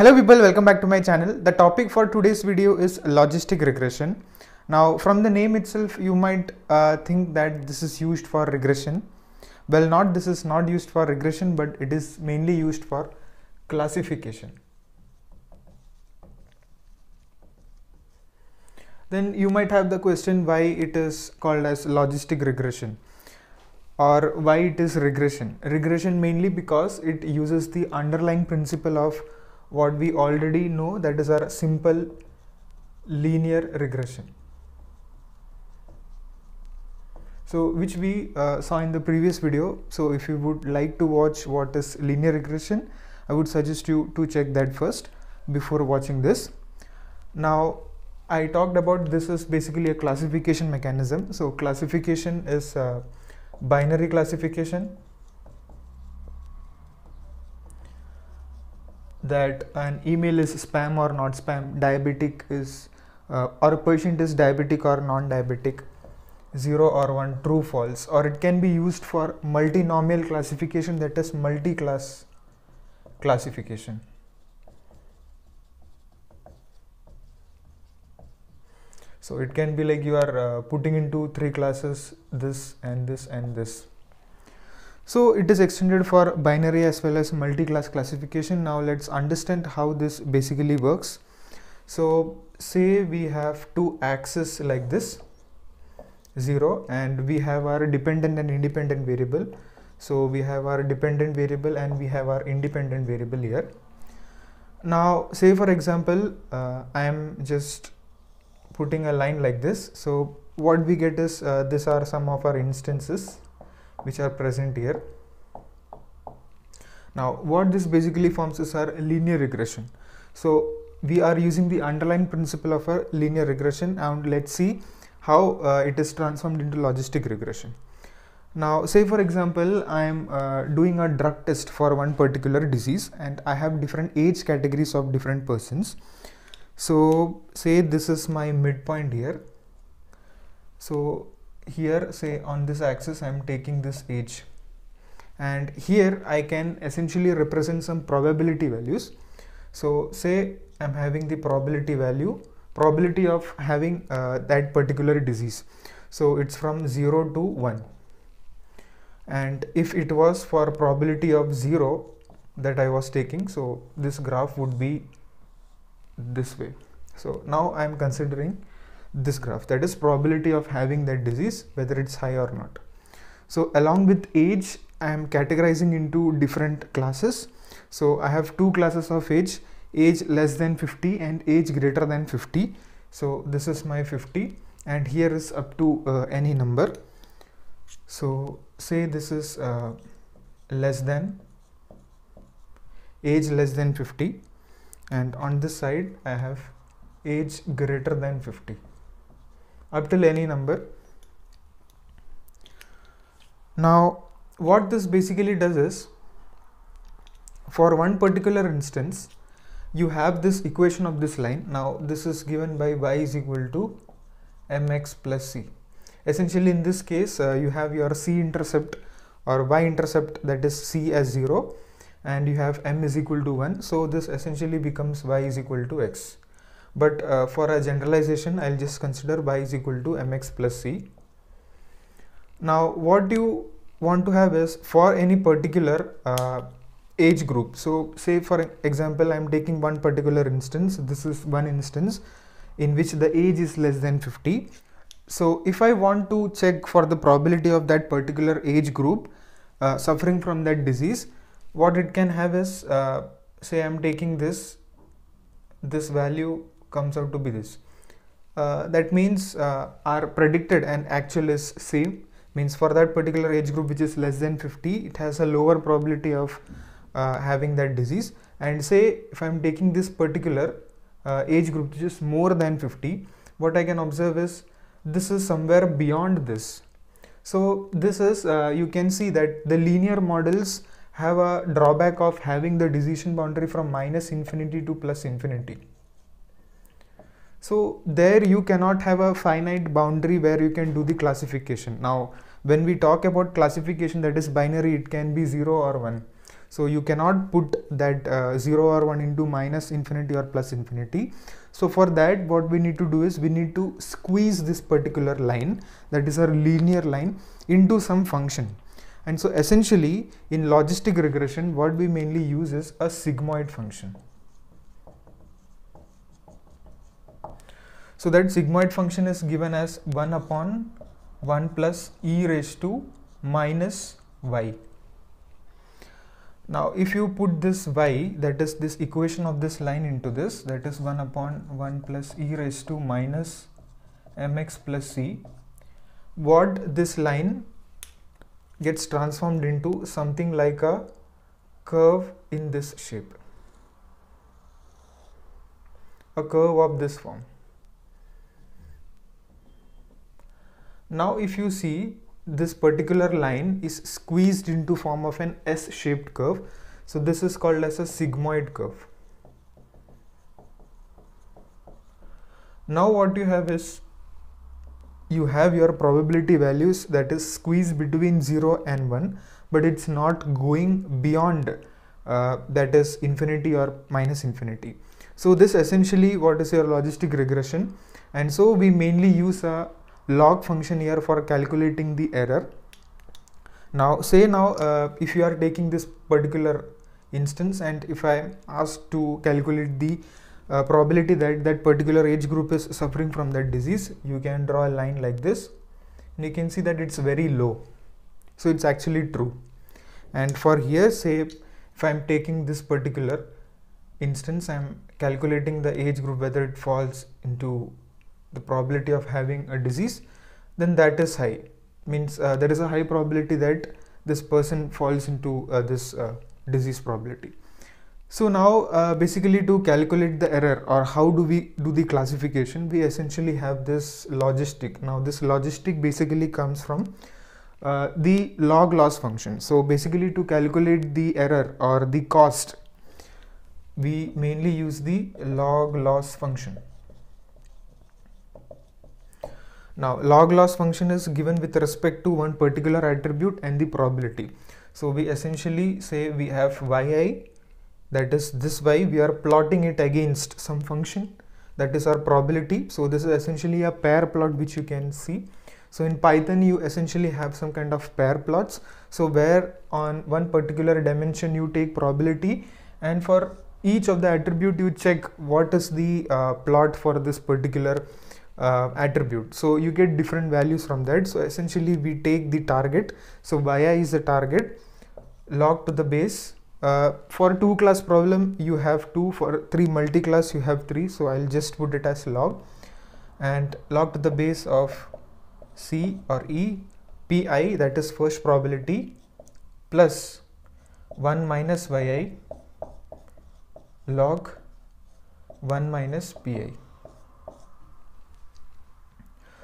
Hello people, welcome back to my channel. The topic for today's video is logistic regression. Now from the name itself you might uh, think that this is used for regression. Well not this is not used for regression but it is mainly used for classification. Then you might have the question why it is called as logistic regression or why it is regression. Regression mainly because it uses the underlying principle of what we already know that is our simple linear regression. So which we uh, saw in the previous video. So if you would like to watch what is linear regression, I would suggest you to check that first before watching this. Now I talked about this is basically a classification mechanism. So classification is uh, binary classification that an email is spam or not spam, diabetic is uh, or a patient is diabetic or non-diabetic, 0 or 1, true false or it can be used for multinomial classification that is multi-class classification. so it can be like you are uh, putting into three classes this and this and this so it is extended for binary as well as multi-class classification. Now let's understand how this basically works. So say we have two axes like this 0 and we have our dependent and independent variable. So we have our dependent variable and we have our independent variable here. Now say for example uh, I am just putting a line like this. So what we get is uh, these are some of our instances which are present here. Now what this basically forms is our linear regression. So we are using the underlying principle of a linear regression and let's see how uh, it is transformed into logistic regression. Now say for example i am uh, doing a drug test for one particular disease and i have different age categories of different persons. So say this is my midpoint here. So here say on this axis I'm taking this age and here I can essentially represent some probability values. So say I'm having the probability value probability of having uh, that particular disease. So it's from 0 to 1 and if it was for probability of 0 that I was taking so this graph would be this way. So now I am considering this graph. That is probability of having that disease whether it's high or not. So along with age I am categorizing into different classes. So I have two classes of age age less than 50 and age greater than 50 so this is my 50 and here is up to uh, any number. So say this is uh, less than age less than 50 and on this side I have age greater than 50 up till any number. Now what this basically does is for one particular instance you have this equation of this line. Now this is given by y is equal to mx plus c. Essentially in this case uh, you have your c intercept or y intercept that is c as 0 and you have m is equal to 1 so this essentially becomes y is equal to x but uh, for a generalization I'll just consider y is equal to mx plus c. Now what you want to have is for any particular uh, age group so say for example I'm taking one particular instance this is one instance in which the age is less than 50 so if I want to check for the probability of that particular age group uh, suffering from that disease what it can have is uh, say I'm taking this this value comes out to be this. Uh, that means uh, our predicted and actual is same. Means for that particular age group which is less than 50 it has a lower probability of uh, having that disease. And say if I'm taking this particular uh, age group which is more than 50 what I can observe is this is somewhere beyond this. So this is uh, you can see that the linear models have a drawback of having the decision boundary from minus infinity to plus infinity. So there you cannot have a finite boundary where you can do the classification. Now when we talk about classification that is binary it can be 0 or 1. so you cannot put that uh, 0 or 1 into minus infinity or plus infinity so for that what we need to do is we need to squeeze this particular line that is a linear line into some function and so essentially in logistic regression what we mainly use is a sigmoid function so that sigmoid function is given as 1 upon 1 plus e raised to minus y. Now if you put this y that is this equation of this line into this that is 1 upon 1 plus e raised to minus mx plus c what this line gets transformed into something like a curve in this shape a curve of this form now if you see this particular line is squeezed into form of an S-shaped curve. So this is called as a sigmoid curve. Now what you have is you have your probability values that is squeezed between 0 and 1 but it's not going beyond uh, that is infinity or minus infinity. So this essentially what is your logistic regression and so we mainly use a log function here for calculating the error. Now say now uh, if you are taking this particular instance and if I am asked to calculate the uh, probability that that particular age group is suffering from that disease you can draw a line like this. And you can see that it's very low. So it's actually true. And for here say if I'm taking this particular instance I'm calculating the age group whether it falls into the probability of having a disease then that is high. Means uh, there is a high probability that this person falls into uh, this uh, disease probability. So now uh, basically to calculate the error or how do we do the classification we essentially have this logistic. Now this logistic basically comes from uh, the log loss function. So basically to calculate the error or the cost we mainly use the log loss function now log loss function is given with respect to one particular attribute and the probability. So we essentially say we have yi that is this y we are plotting it against some function that is our probability. So this is essentially a pair plot which you can see. So in Python you essentially have some kind of pair plots. So where on one particular dimension you take probability and for each of the attribute you check what is the uh, plot for this particular uh, attribute. So you get different values from that. So essentially we take the target. So yi is the target log to the base. Uh, for two class problem you have two. For three multi-class you have three. So I'll just put it as log. And log to the base of C or E Pi that is first probability plus 1 minus yi log 1 minus Pi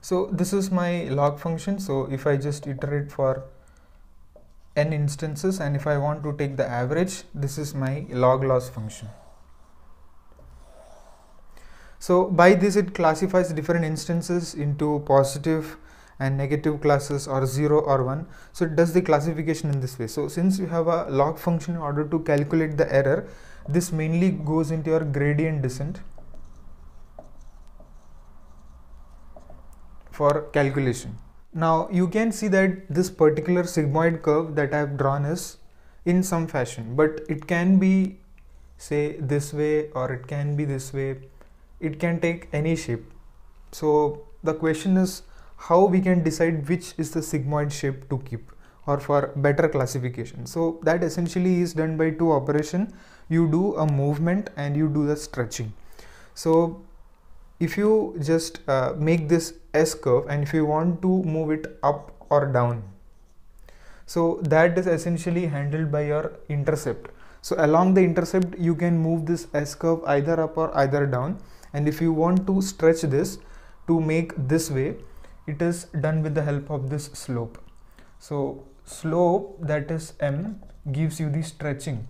so this is my log function. So if I just iterate for n instances and if I want to take the average this is my log loss function. So by this it classifies different instances into positive and negative classes or 0 or 1 so it does the classification in this way. So since you have a log function in order to calculate the error this mainly goes into your gradient descent for calculation. Now you can see that this particular sigmoid curve that I have drawn is in some fashion but it can be say this way or it can be this way. It can take any shape. So the question is how we can decide which is the sigmoid shape to keep or for better classification. So that essentially is done by two operation. You do a movement and you do the stretching. So if you just uh, make this S curve and if you want to move it up or down. So that is essentially handled by your intercept. So along the intercept you can move this S curve either up or either down. And if you want to stretch this to make this way it is done with the help of this slope. So slope that is m gives you the stretching.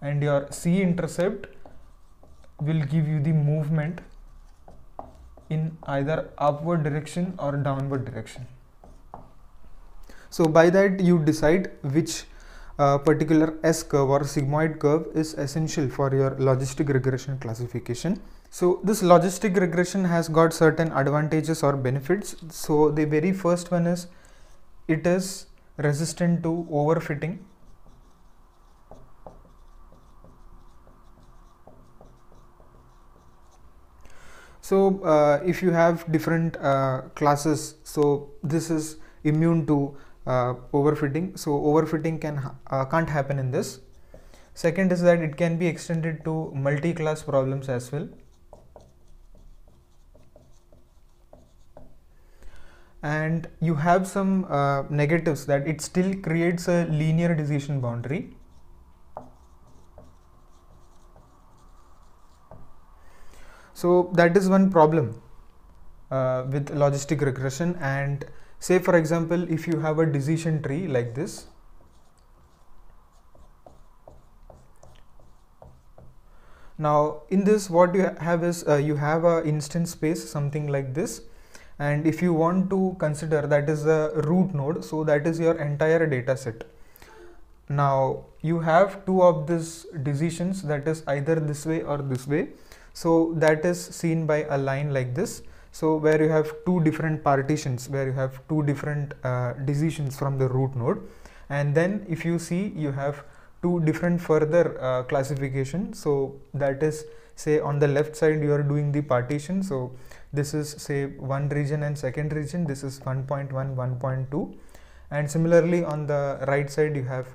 And your c intercept will give you the movement in either upward direction or downward direction. So by that you decide which uh, particular S curve or sigmoid curve is essential for your logistic regression classification. So this logistic regression has got certain advantages or benefits. So the very first one is it is resistant to overfitting. So uh, if you have different uh, classes, so this is immune to uh, overfitting. So overfitting can uh, can't happen in this. Second is that it can be extended to multi-class problems as well. And you have some uh, negatives that it still creates a linear decision boundary. So that is one problem uh, with logistic regression. And say for example if you have a decision tree like this now in this what you have is uh, you have a instance space something like this. And if you want to consider that is the root node so that is your entire data set. Now you have two of these decisions that is either this way or this way so that is seen by a line like this. So where you have two different partitions where you have two different uh, decisions from the root node. And then if you see you have two different further uh, classification. So that is say on the left side you are doing the partition. So this is say one region and second region. This is 1.1 1.2 and similarly on the right side you have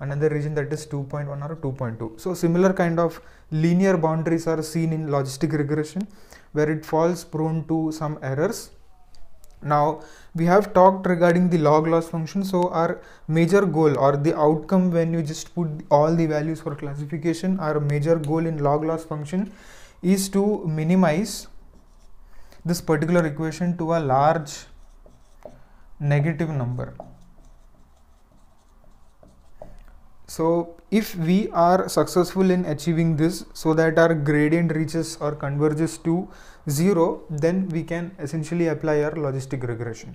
another region that is 2.1 or 2.2 so similar kind of linear boundaries are seen in logistic regression where it falls prone to some errors. Now we have talked regarding the log loss function. So our major goal or the outcome when you just put all the values for classification, our major goal in log loss function is to minimize this particular equation to a large negative number. So if we are successful in achieving this so that our gradient reaches or converges to 0 then we can essentially apply our logistic regression.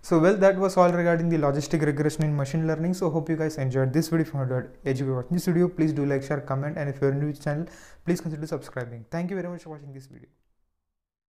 So well that was all regarding the logistic regression in machine learning. So hope you guys enjoyed this video. If you enjoyed watching this video please do like share comment and if you are new to the channel please consider subscribing. Thank you very much for watching this video.